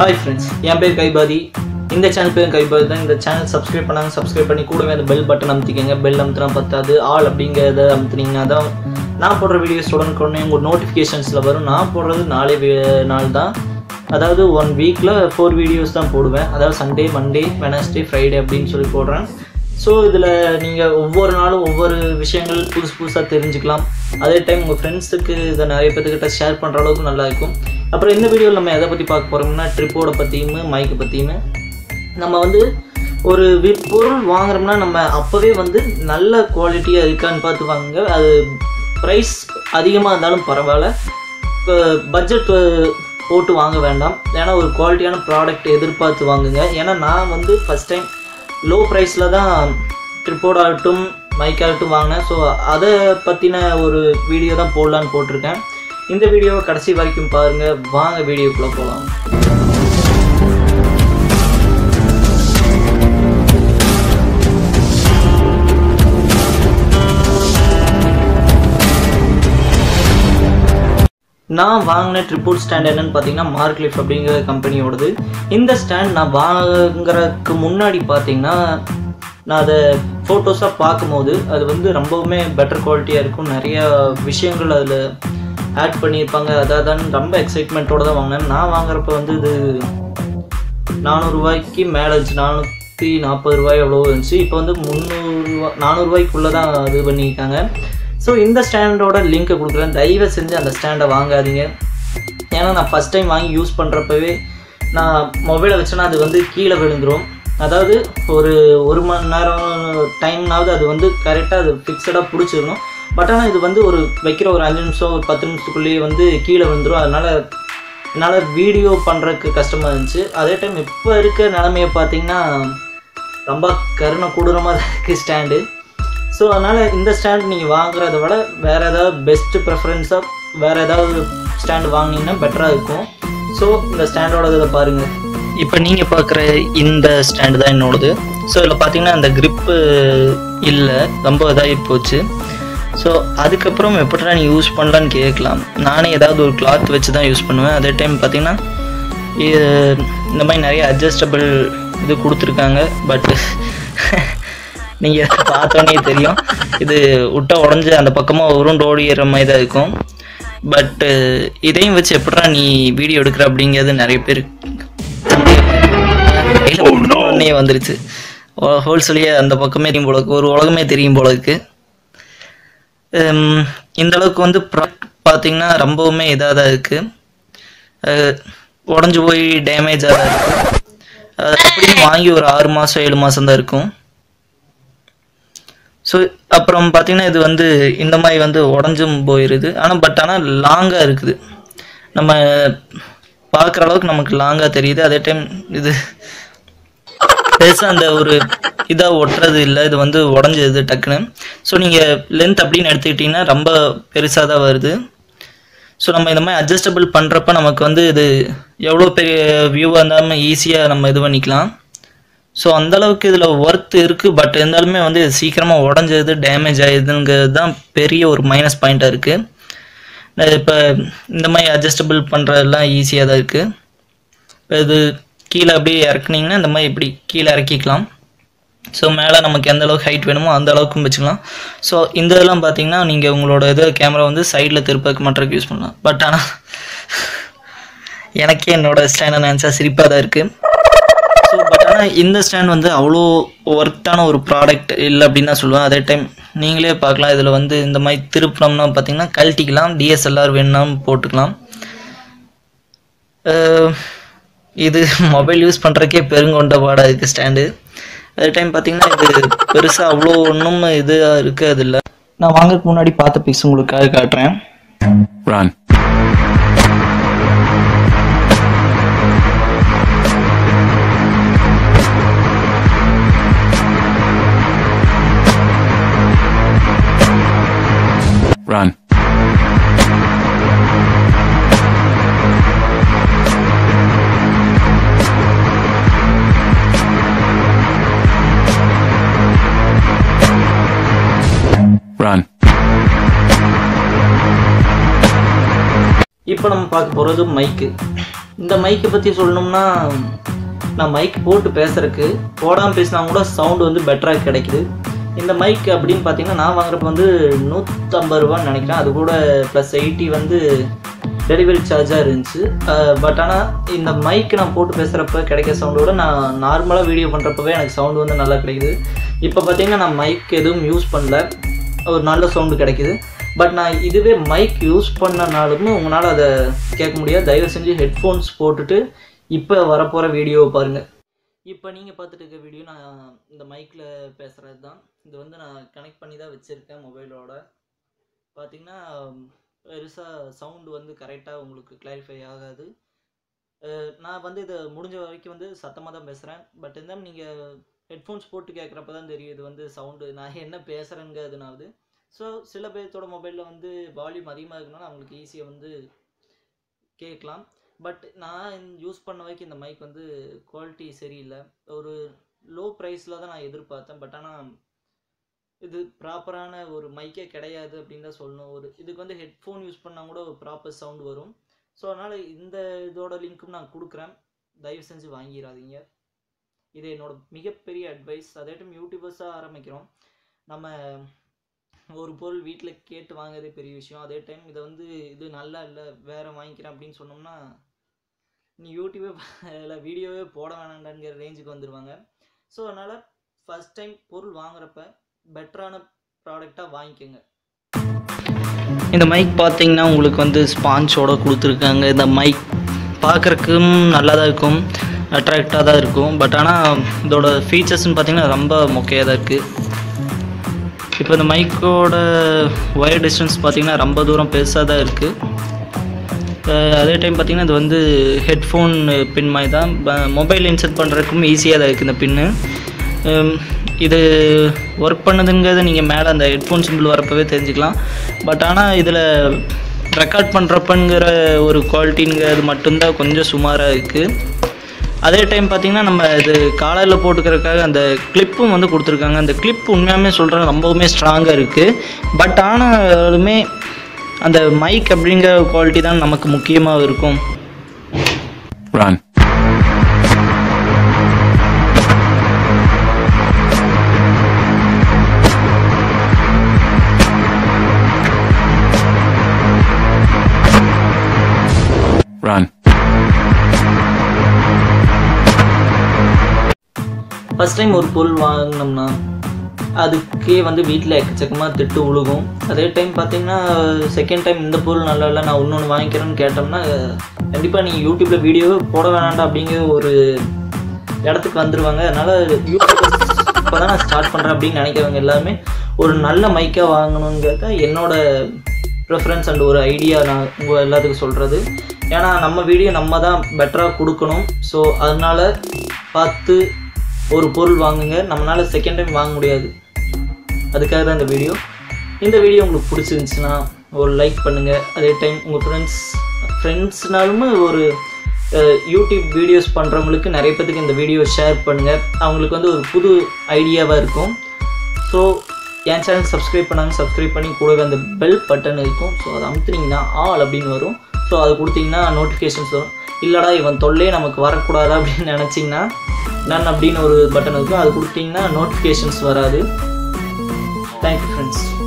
Hi friends என் பேர் கைபாதி. இந்த channel பேரும் கைபாதி தான். இந்த சேனல் சப்ஸ்கிரைப் பண்ணாங்க சப்ஸ்கிரைப் பண்ணி கூடவே அந்த பெல் பட்டன் அமுத்திக்கங்க. பெல் அமுத்தினா பத்தாது. ஆல் அப்படிங்கிறத அமுத்துனீங்கன்னா தான் நான் போடுற வீடியோஸ் உடனுக்குடனே உங்கள் நோட்டிஃபிகேஷன்ஸில் வரும். நான் போடுறது நாளே நாள் தான். அதாவது ஒன் வீக்கில் ஃபோர் வீடியோஸ் தான் போடுவேன். அதாவது சண்டே மண்டே வெனஸ்டே ஃப்ரைடே அப்படின்னு சொல்லி போடுறேன். ஸோ இதில் நீங்கள் ஒவ்வொரு நாளும் ஒவ்வொரு விஷயங்கள் புதுசு புதுசாக தெரிஞ்சுக்கலாம். அதே டைம் உங்கள் ஃப்ரெண்ட்ஸுக்கு இதை நிறைய பேர்த்துக்கிட்ட ஷேர் பண்ணுற அளவுக்கு நல்லாயிருக்கும் அப்புறம் இந்த வீடியோவில் நம்ம எதை பற்றி பார்க்க போகிறோம்னா ட்ரிப்போட பற்றியும் மைக்கை பற்றியுமே நம்ம வந்து ஒரு வி- பொருள் வாங்குறோம்னா நம்ம அப்போவே வந்து நல்ல குவாலிட்டியாக இருக்கான்னு பார்த்து வாங்குங்க. அது ப்ரைஸ் அதிகமாக இருந்தாலும் பரவாயில்ல. இப்போ பட்ஜெட் போட்டு வாங்க வேண்டாம். ஏன்னா ஒரு குவாலிட்டியான ப்ராடக்ட் எதிர்பார்த்து வாங்குங்க. ஏன்னா நான் வந்து ஃபஸ்ட் டைம் லோ ப்ரைஸில் தான் ட்ரிப்போட் ஆகட்டும் மைக் ஆகட்டும் வாங்கினேன். ஸோ அதை பற்றின ஒரு வீடியோ தான் போடலான்னு போட்டிருக்கேன். இந்த வீடியோவை கடைசி வரைக்கும் பாருங்கள் வாங்க வீடியோக்குள்ளே போகலாம். நான் வாங்கின ட்ரிபிள் ஸ்டாண்ட் என்னன்னு பார்த்தீங்கன்னா மார்க்லிஃப் அப்படிங்கிற கம்பெனியோடது இந்த ஸ்டாண்ட் நான் வாங்குறதுக்கு முன்னாடி பார்த்தீங்கன்னா நான் அதை ஃபோட்டோஸாக பார்க்கும்போது அது வந்து ரொம்பவுமே பெட்டர் குவாலிட்டியாக இருக்கும். நிறைய விஷயங்கள் அதில் ஆட் பண்ணியிருப்பாங்க. அதான் ரொம்ப எக்ஸைட்மெண்ட்டோட தான் வாங்கினேன். நான் வாங்குறப்ப வந்து இது நானூறுரூவாய்க்கு மேலே இருந்துச்சு. நானூற்றி நாற்பது ரூபாய் எவ்வளோ இருந்துச்சு. இப்போ வந்து முந்நூறுரூவா நானூறுரூவாய்க்குள்ளே தான் இது பண்ணியிருக்காங்க. ஸோ இந்த ஸ்டாண்டோட லிங்க்கை கொடுக்குறேன். தயவு செஞ்சு அந்த ஸ்டாண்டை வாங்காதீங்க. ஏன்னா நான் ஃபஸ்ட் டைம் வாங்கி யூஸ் பண்ணுறப்பவே நான் மொபைலை வச்சேன்னா அது வந்து கீழே விழுந்துடும் அதாவது ஒரு ஒரு மணி நேரம் டைம்னாவது அது வந்து கரெக்டாக அது ஃபிக்ஸடாக பிடிச்சிடணும். பட் ஆனால் இது வந்து ஒரு வைக்கிற ஒரு அஞ்சு நிமிஷம் ஒரு பத்து நிமிஷத்துக்குள்ளேயே வந்து கீழே விழுந்துடும் அதனால் என்னால் வீடியோ பண்ணுறதுக்கு கஷ்டமாக இருந்துச்சு. அதே டைம் இப்போ இருக்க நிலமையை பார்த்தீங்கன்னா ரொம்ப கருணை கொடூரமாக தான் இருக்குது ஸ்டாண்டு ஸோ அதனால் இந்த ஸ்டாண்ட் நீங்கள் வாங்குறத விட வேறு ஏதாவது பெஸ்ட்டு ப்ரெஃபரன்ஸாக வேறு ஏதாவது ஸ்டாண்டு வாங்கினீங்கன்னா பெட்டராக இருக்கும். ஸோ இந்த ஸ்டாண்டோட இதை பாருங்கள் இப்போ நீங்கள் பார்க்குற இந்த ஸ்டாண்டு தான் என்னோடது. ஸோ இதில் பார்த்தீங்கன்னா அந்த க்ரிப்பு இல்லை ரொம்ப இதாகி போச்சு. ஸோ அதுக்கப்புறம் எப்படிலாம் நீ யூஸ் பண்ணலான்னு கேட்கலாம். நானே ஏதாவது ஒரு கிளாத் வச்சு தான் யூஸ் பண்ணுவேன். அதே டைம் பார்த்தீங்கன்னா இந்த மாதிரி நிறைய அட்ஜஸ்டபிள் இது கொடுத்துருக்காங்க. பட் நீங்கள் பார்த்தோன்னே தெரியும். இது விட்டா உடஞ்சி அந்த பக்கமாக உருண்டு ஓடிடுற மாதிரி தான் இருக்கும். பட்டு இதையும் வச்சு எப்படிடா நீ வீடியோ எடுக்கிற அப்படிங்கிறது நிறைய பேர் உடனே வந்துருச்சு. ஹோல்சேலியே அந்த பக்கமே தெரியும் போல. ஒரு உலகமே தெரியும் போல இருக்கு. ஹம், இந்த அளவுக்கு வந்து ப்ராடக்ட் பார்த்தீங்கன்னா ரொம்பவுமே இதாக தான் இருக்குது உடஞ்சி போய் டேமேஜாக தான் இருக்குது அப்படின்னு வாங்கி ஒரு ஆறு மாதம் ஏழு மாதம் தான் இருக்கும். ஸோ அப்புறம் பார்த்தீங்கன்னா இது வந்து இந்த மாதிரி வந்து உடஞ்சும் போயிடுது ஆனால் பட் ஆனால் லாங்காக இருக்குது. நம்ம பார்க்குற அளவுக்கு நமக்கு லாங்காக தெரியுது. அதே டைம் இது பெருசாக அந்த ஒரு இதாக ஒட்டுறது இல்லை. இது வந்து உடஞ்சது டக்குன்னு. ஸோ நீங்கள் லென்த் அப்படின்னு எடுத்துக்கிட்டிங்கன்னா ரொம்ப பெருசாக தான் வருது. ஸோ நம்ம இந்த மாதிரி அட்ஜஸ்டபிள் பண்ணுறப்ப நமக்கு வந்து இது எவ்வளோ பெரிய வியூவாக இருந்தாலும் ஈஸியாக நம்ம இது பண்ணிக்கலாம். ஸோ அந்தளவுக்கு இதில் ஒர்த் இருக்குது பட் இருந்தாலுமே வந்து இது சீக்கிரமாக உடஞ்சது டேமேஜ் ஆயிடுதுங்கிறது தான் பெரிய ஒரு மைனஸ் பாயிண்ட்டாக இருக்குது இப்போ இந்த மாதிரி அட்ஜஸ்டபிள் பண்ணுறதெல்லாம் ஈஸியாக தான் இருக்குது இப்போ இது கீழே அப்படியே இறக்குனீங்கன்னா இந்த மாதிரி இப்படி கீழே இறக்கிக்கலாம். ஸோ மேலே நமக்கு எந்த அளவுக்கு ஹைட் வேணுமோ அந்த அளவுக்கும் வச்சுக்கலாம். ஸோ இந்த இதெல்லாம் பார்த்தீங்கன்னா நீங்கள் உங்களோட இது கேமரா வந்து சைடில் திருப்பதுக்கு மாட்டுறதுக்கு யூஸ் பண்ணலாம். பட் ஆனால் எனக்கே என்னோடய ஸ்டாண்டர்ட் ஆன்சர் சிரிப்பாக தான் இருக்குது ஆனால் இந்த ஸ்டாண்ட் வந்து அவ்வளோ ஒர்த்தான ஒரு ப்ராடக்ட் இல்லை அப்படின்னு சொல்லுவேன். அதே டைம் நீங்களே பார்க்கலாம். இதில் வந்து இந்த மாதிரி திருப்பினோம்னா பார்த்தீங்கன்னா கழட்டிக்கலாம். டிஎஸ்எல்ஆர் வேணும்னாலும் போட்டுக்கலாம். இது மொபைல் யூஸ் பண்ணுறக்கே பெருங்கொண்ட பாடாக இருக்குது ஸ்டாண்டு அதே டைம் பார்த்தீங்கன்னா இது பெருசாக அவ்வளோ ஒன்றும் இதாக இருக்காது இல்லை. நான் வாங்கறதுக்கு முன்னாடி பார்த்த பீஸ் உங்களுக்காக காட்டுறேன். Run. இப்போ நம்ம பார்க்க போகிறது மைக்கு இந்த மைக்கை பற்றி சொல்லணும்னா நான் மைக் போட்டு பேசுறதுக்கு போடாமல் பேசினா கூட சவுண்டு வந்து பெட்டராக கிடைக்குது. இந்த மைக் அப்படின்னு பார்த்தீங்கன்னா நான் வாங்குறப்ப வந்து நூற்றம்பது ரூபான்னு நினைக்கிறேன். அது கூட ப்ளஸ் எயிட்டி வந்து டெலிவரி சார்ஜாக இருந்துச்சு. பட் ஆனால் இந்த மைக் நான் போட்டு பேசுகிறப்ப கிடைக்கிற சவுண்டோட நான் நார்மலாக வீடியோ பண்ணுறப்பவே எனக்கு சவுண்டு வந்து நல்லா கிடைக்குது. இப்போ பார்த்தீங்கன்னா நான் மைக் எதுவும் யூஸ் பண்ணல. ஒரு நல்ல சவுண்டு கிடைக்கிது. பட் நான் இதுவே மைக் யூஸ் பண்ணனாலுமே உங்களால் அதை கேட்க முடியாது. தயவு செஞ்சு ஹெட்ஃபோன்ஸ் போட்டுட்டு இப்போ வரப்போகிற வீடியோவை பாருங்கள் இப்போ நீங்கள் பார்த்துட்டு இருக்க வீடியோ நான் இந்த மைக்கில் பேசுகிறது தான் இது வந்து நான் கனெக்ட் பண்ணி தான் வச்சுருக்கேன் மொபைலோட பார்த்திங்கன்னா பெருசாக சவுண்டு வந்து கரெக்டாக உங்களுக்கு கிளாரிஃபை ஆகாது. நான் வந்து இதை முடிஞ்ச வரைக்கும் வந்து சத்தமாக தான் பேசுகிறேன் பட் இருந்தாலும் நீங்கள் ஹெட்ஃபோன்ஸ் போட்டு கேட்குறப்ப தான் தெரியும். இது வந்து சவுண்டு நான் என்ன பேசுகிறேங்கிறதுனாவது ஸோ சில பேர்த்தோட மொபைலில் வந்து வால்யூம் அதிகமாக இருக்கனால அவங்களுக்கு ஈஸியாக வந்து கேட்கலாம். பட் நான் யூஸ் பண்ண வரைக்கும் இந்த மைக் வந்து குவாலிட்டி சரியில்லை. ஒரு லோ ப்ரைஸில் தான் நான் எதிர்பார்த்தேன். பட் ஆனால் இது ப்ராப்பரான ஒரு மைக்கே கிடையாது அப்படின்னு தான் சொல்லணும். ஒரு இதுக்கு வந்து ஹெட்ஃபோன் யூஸ் பண்ணால் கூட ஒரு ப்ராப்பர் சவுண்ட் வரும். ஸோ அதனால் இந்த இதோட லிங்க்கும் நான் கொடுக்குறேன். தயவு செஞ்சு வாங்கிடாதீங்க. இது என்னோட மிகப்பெரிய அட்வைஸ் அதே டைம் யூடியூபர்ஸாக ஆரம்பிக்கிறோம். நம்ம ஒரு பொருள் வீட்டில் கேட்டு வாங்குறதே பெரிய விஷயம். அதே டைம் இதை வந்து இது நல்லா இல்லை வேறு வாங்கிக்கிறேன் அப்படின்னு சொன்னோம்னா நீ யூடியூபே இல்லை வீடியோவே போட வேணாண்டாங்கிற ரேஞ்சுக்கு வந்துடுவாங்க ஸோ அதனால் ஃபஸ்ட் டைம் பொருள் வாங்குறப்ப பெட்டரான ப்ராடக்டாக வாங்கிக்கோங்க. இந்த மைக் பார்த்தீங்கன்னா உங்களுக்கு வந்து ஸ்பான்ஸோட கொடுத்துருக்காங்க. இந்த மைக் பார்க்குறக்கும் நல்லா தான் இருக்கும். அட்ராக்டாக தான் இருக்கும். பட் ஆனால் இதோட ஃபீச்சர்ஸ்னு பார்த்தீங்கன்னா ரொம்ப மொக்கையாக தான் இருக்குது இப்போ இந்த மைக்கோட ஒயர் டிஸ்டன்ஸ் பார்த்தீங்கன்னா ரொம்ப தூரம் பெருசாக தான் இருக்குது அதே டைம் பார்த்தீங்கன்னா இது வந்து ஹெட்ஃபோன் பின் மாதிரி தான். மொபைல் இன்சர்ட் பண்ணுறதுக்கும் ஈஸியாக தான் இருக்குது இந்த பின்னு இது ஒர்க் பண்ணுதுங்கிறது நீங்கள் மேலே அந்த ஹெட்ஃபோன் சிம்பிள் வரப்பவே தெரிஞ்சுக்கலாம். பட் ஆனால் இதில் ரெக்கார்ட் பண்ணுறப்பங்கிற ஒரு குவாலிட்டிங்கிறது மட்டும்தான் கொஞ்சம் சுமாராக இருக்குது அதே டைம் பார்த்திங்கன்னா நம்ம இது காலரில் போட்டுக்கிறதுக்காக அந்த கிளிப்பும் வந்து கொடுத்துருக்காங்க. அந்த கிளிப் உண்மையாகவே சொல்கிறேன் ரொம்பவுமே ஸ்ட்ராங்காக இருக்குது பட் ஆனாலுமே அந்த மைக் அப்படிங்கிற குவாலிட்டி தான் நமக்கு முக்கியமாக இருக்கும். ஃபஸ்ட் டைம் ஒரு பொருள் வாங்கினோம்னா அதுக்கே வந்து வீட்டில் எக்கச்சக்கமாக திட்டு உழுகும். அதே டைம் பார்த்தீங்கன்னா செகண்ட் டைம் இந்த பொருள் நல்லா இல்லை நான் இன்னொன்று வாங்கிக்கிறேன்னு கேட்டோம்னா கண்டிப்பாக நீங்கள் யூடியூப்பில் வீடியோவே போட வேணாண்டா அப்படிங்கிற ஒரு இடத்துக்கு வந்துடுவாங்க அதனால் யூடியூப் இப்போ தான் நான் ஸ்டார்ட் பண்ணுறேன் அப்படின்னு நினைக்கிறவங்க எல்லாருமே ஒரு நல்ல மைக்காக வாங்கணுங்கிறத என்னோட ப்ரிஃபரன்ஸ் அண்ட் ஒரு ஐடியா நான் உங்கள் எல்லாத்துக்கும் சொல்கிறது ஏன்னா நம்ம வீடியோ நம்ம தான் பெட்டராக கொடுக்கணும். ஸோ அதனால் பார்த்து ஒரு பொருள் வாங்குங்க நம்மளால் செகண்ட் டைம் வாங்க முடியாது. அதுக்காக தான் இந்த வீடியோ இந்த வீடியோ உங்களுக்கு பிடிச்சிருந்துச்சுன்னா ஒரு லைக் பண்ணுங்கள் அதே டைம் உங்கள் ஃப்ரெண்ட்ஸ் ஃப்ரெண்ட்ஸ்னாலுமே ஒரு யூடியூப் வீடியோஸ் பண்ணுறவங்களுக்கு நிறைய பேத்துக்கு இந்த வீடியோ ஷேர் பண்ணுங்கள் அவங்களுக்கு வந்து ஒரு புது ஐடியாவாக இருக்கும். ஸோ என் சேனல் சப்ஸ்கிரைப் பண்ணாங்க சப்ஸ்கிரைப் பண்ணி கூடவே அந்த பெல் பட்டன் இருக்கும். ஸோ அதை அமுத்துனீங்கன்னா ஆல் அப்படின்னு வரும். ஸோ அதை கொடுத்தீங்கன்னா நோட்டிஃபிகேஷன்ஸ் வரும். இல்லைடா இவன் தொல்லையே நமக்கு வரக்கூடாது அப்படின்னு நினச்சிங்கன்னா நன் அப்படின்னு ஒரு பட்டன் இருக்கும் அது கொடுத்தீங்கன்னா நோட்டிஃபிகேஷன்ஸ் வராது. Thank you friends